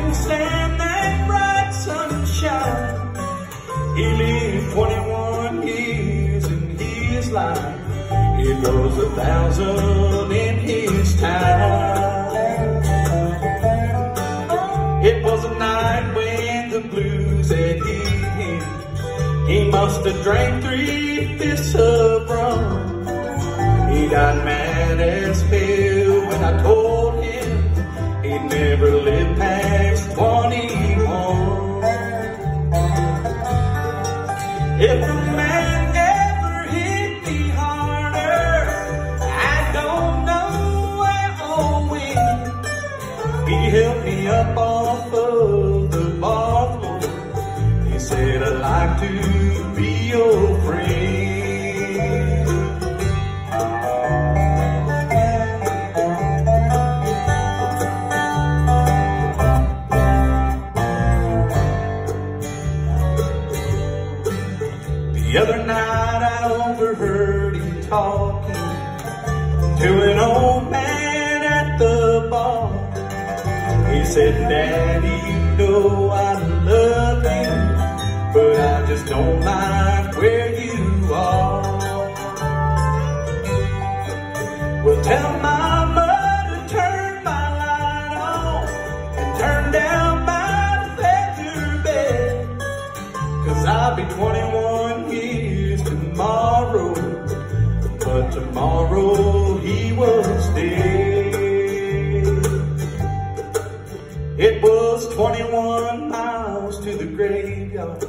couldn't stand that bright sunshine. He lived 21 years in his life. It was a thousand in his time. It was a night when the blues had hit him. He must have drank three fifths of rum. He got mad as hell when I told him he'd never live past helped me up off of the bar floor. He said, I'd like to be your friend. The other night I overheard him talking to an old man at the bar. He said, Daddy, you know I love you, but I just don't like where you are. Well, tell my mother to turn my light on and turn down my feather bed. Cause I'll be 21 but tomorrow he was dead. It was 21 miles to the graveyard,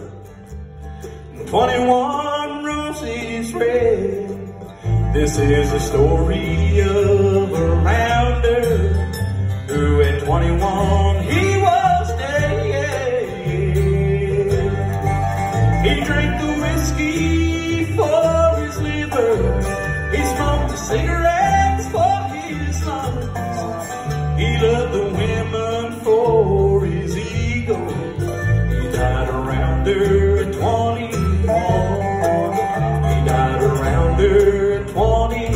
and 21 roses red. This is the story of a rounder who at 21 he was dead. He drank the whiskey cigarettes for his lungs. He loved the women for his ego. He died a rounder at 21. He died a rounder at 21.